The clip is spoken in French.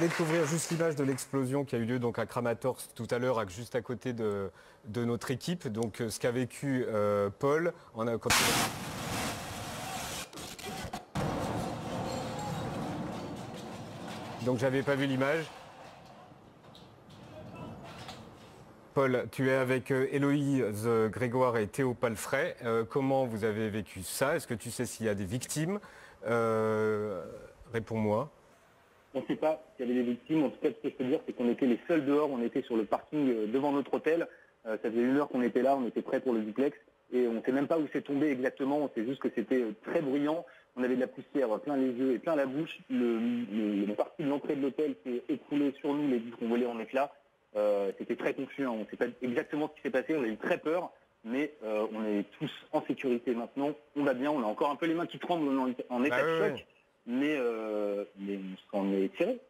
découvrir juste l'image de l'explosion qui a eu lieu donc à Kramatorsk tout à l'heure, juste à côté de, notre équipe. Donc euh, ce qu'a vécu euh, Paul en a, quand Donc j'avais pas vu l'image. Paul, tu es avec euh, Héloïse Grégoire et Théo Palfray. Euh, comment vous avez vécu ça? Est-ce que tu sais s'il y a des victimes? Réponds-moi. On ne sait pas s'il y avait des victimes. En tout cas, ce que je peux dire, c'est qu'on était les seuls dehors. On était sur le parking euh, devant notre hôtel. Euh, ça faisait une heure qu'on était là. On était prêts pour le duplex. Et on ne sait même pas où c'est tombé exactement. On sait juste que c'était euh, très bruyant. On avait de la poussière plein les yeux et plein la bouche. Le, le- une partie de l'entrée de l'hôtel s'est écroulée sur nous. Les vitres ont volé en éclats. Euh, c'était très confus. hein. On ne sait pas exactement ce qui s'est passé. On a eu très peur. Mais euh, on est tous en sécurité maintenant. On va bien. On a encore un peu les mains qui tremblent. On est en, en état Bah de choc. Mais, euh, mais on s'en est tiré.